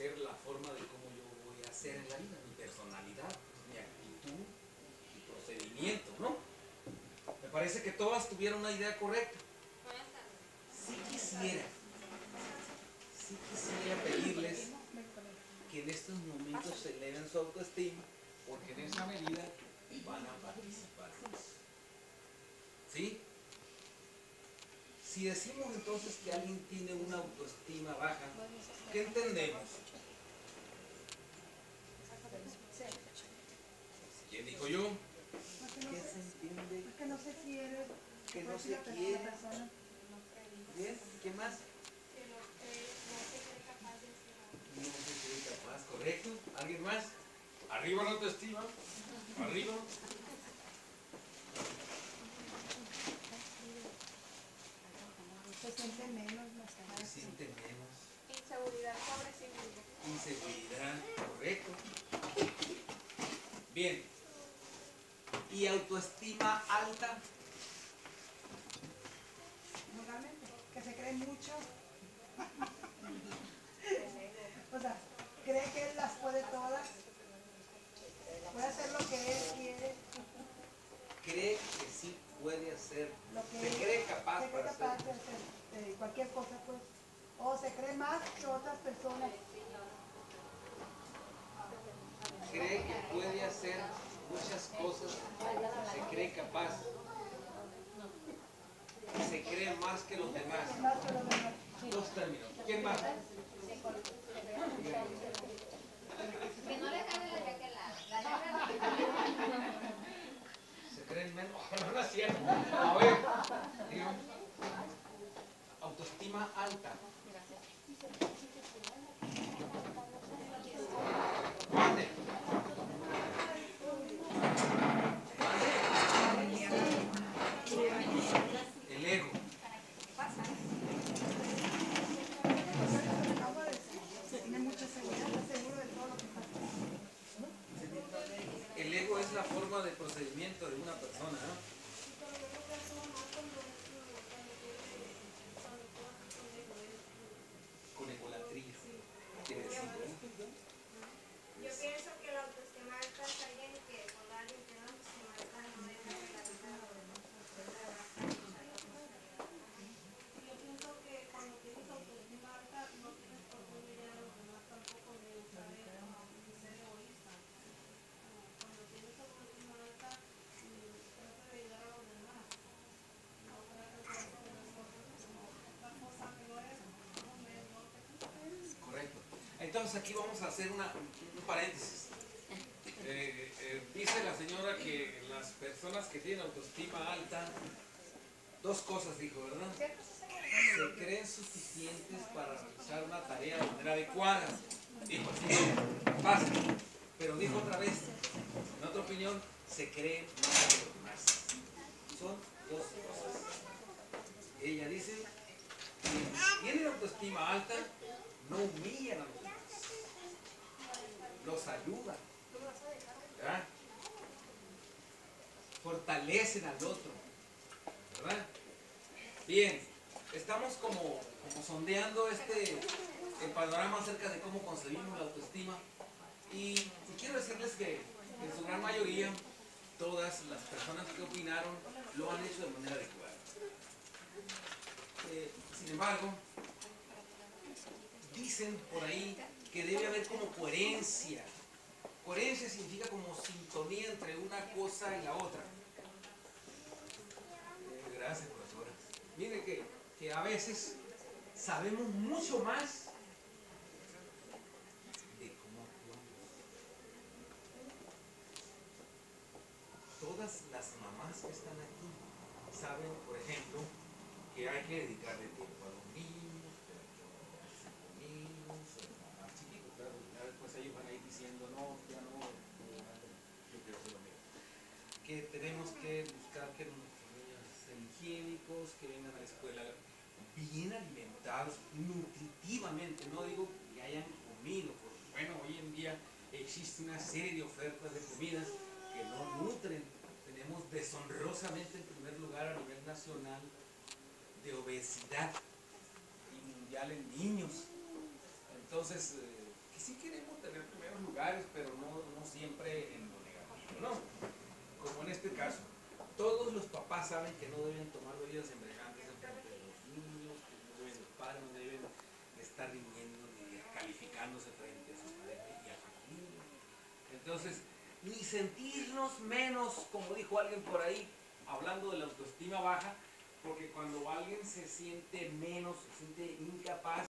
la forma de cómo yo voy a ser en la vida, mi personalidad, mi actitud, mi procedimiento, ¿no? Me parece que todas tuvieron una idea correcta. Si quisiera, si quisiera pedirles que en estos momentos se eleven su autoestima, porque en esa medida van a participar. ¿Sí? Si decimos entonces que alguien tiene una autoestima baja, ¿qué entendemos? ¿Quién dijo yo? ¿Qué se entiende? Que no se quiere. Que no se quiere. ¿Bien? ¿Qué más? que no, no se cree capaz de. No se cree capaz, ¿correcto? ¿Alguien más? Arriba la autoestima. Arriba. Se siente menos, ¿no? Se siente menos. Inseguridad sobre sí mismo. Inseguridad, correcto. Bien. ¿Y autoestima alta? Normalmente, que se cree mucho. o sea, cree que él las puede todas. Puede hacer lo que él quiere, ¿Cree que sí puede hacer? lo que ¿Se cree capaz se cree para capaz hacer? de hacer eh, cualquier cosa, pues. O se cree más que otras personas. ¿Cree que puede hacer muchas cosas? ¿Se cree capaz? ¿Se cree más que los demás? Dos términos. ¿Quién más? Que no le sale la yaquela. La yaquela. ¿Se creen menos? No, no es cierto. A ver. Autoestima alta. Mande. El ego. Acabo de decir, tiene mucha seguridad, está seguro de todo lo que está haciendo. El ego es la forma de procedimiento de una persona. ¿no? Con egolatría. Quiere decir, ¿no? Yo pienso que la autoestima alta es alguien que cuando alguien tiene una autoestima alta no deja de la vida a los demás. Yo pienso que cuando tienes autoestima alta no tienes por qué mirar a los demás tampoco ni usar el- ni ser egoísta. Cuando tienes autoestima alta, mm, trata de ayudar a los demás. No trata de hacer las cosas como otra cosa que no eres, no me no te Correcto. Entonces aquí vamos a hacer una, un paréntesis. Eh, eh, dice la señora que las personas que tienen autoestima alta, dos cosas dijo, ¿verdad? Se creen suficientes para realizar una tarea de manera adecuada. Dijo así, fácil. Pero dijo otra vez, en otra opinión, se creen más que los demás. Son dos cosas. Ella dice, que tienen autoestima alta, no humillan a los demás. Los ayudan. ¿verdad? Fortalecen al otro. ¿Verdad? Bien, estamos como, como sondeando este el panorama acerca de cómo concebimos la autoestima. Y, y quiero decirles que en su gran mayoría, todas las personas que opinaron lo han hecho de manera adecuada. Eh, sin embargo, dicen por ahí que debe haber como coherencia. Coherencia significa como sintonía entre una cosa y la otra. Eh, gracias, profesora. Mire que, que a veces sabemos mucho más de cómo actuamos. Todas las mamás que están aquí saben, por ejemplo, que hay que dedicarle tiempo a los niños, que hay que ocuparse con niños, a chiquitos, claro, ya después ellos van a ir diciendo, no, ya no, yo quiero hacer lo mío. Que tenemos que buscar que nuestros niños estén que vengan a la escuela bien alimentados, nutritivamente, no digo que hayan comido, porque bueno, hoy en día existe una serie de ofertas de comidas que no nutren. Tenemos deshonrosamente en primer lugar a nivel nacional de obesidad y mundial en niños. Entonces, eh, que sí queremos tener primeros lugares, pero no, no siempre en lo negativo, ¿no? Como en este caso. Todos los papás saben que no deben tomar bebidas embriagantes en frente de los niños, que no deben, los padres no deben estar riendo ni calificándose frente a su pareja y a sus niños. Entonces, ni sentirnos menos, como dijo alguien por ahí, hablando de la autoestima baja, porque cuando alguien se siente menos, se siente incapaz,